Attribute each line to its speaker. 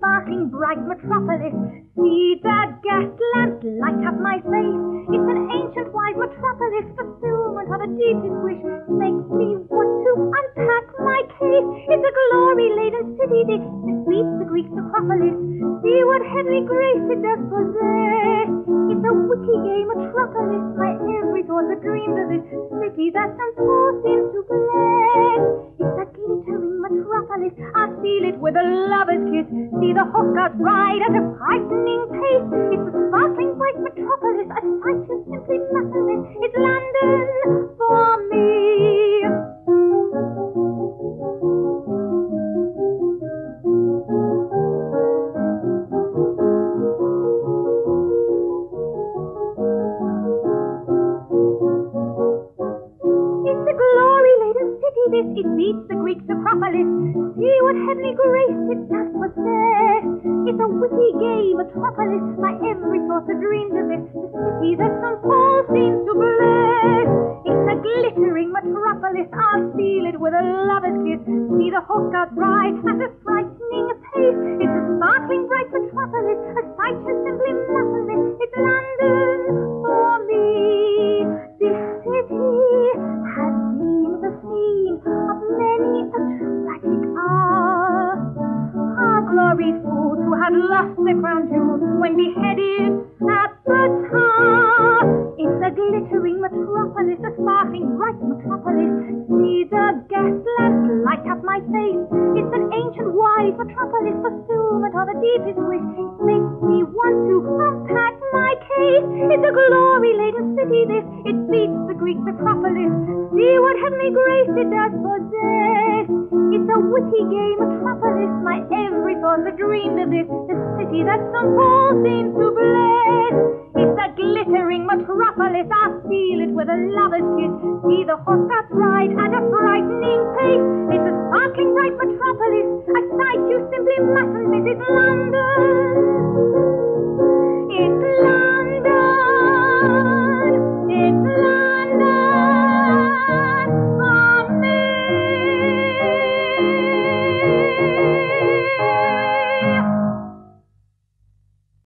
Speaker 1: sparkling bright metropolis. See the gas lamps light up my face. It's an ancient wide metropolis, fulfillment of a deepest wish. Makes me want to unpack my case. It's a glory-laden city, this beats the Greek Acropolis. See what heavenly grace it does possess. It's a witty gay metropolis, my every thought, the dreams of this city that St. Paul seems to bless. I feel it with a lover's kiss. See the cars ride at a frightening pace. This. It beats the Greek Acropolis. See what heavenly grace it does possess. It's a witty, gay metropolis. My every thought a dream of this. The city that St. Paul seems to bless. It's a glittering metropolis. I'll feel it with a lover's kiss. See the horse cars ride at a frightening pace. It's a sparkling bright metropolis. A sight you simply mustn't. It's London for me. This city had lost their crown jewels when beheaded at the Tower. It's a glittering metropolis, a sparkling bright metropolis. See the gas lamps light up my face. It's an ancient wise metropolis, fulfillment of a deepest wish. It makes me want to unpack my case. It's a glory-laden city, this. It beats the Greek metropolis. See what heavenly grace it does possess. It's a witty, gay metropolis. My every thought a dream of this. The city that St. Paul seems to bless. It's a glittering metropolis. I feel it with a lover's kiss.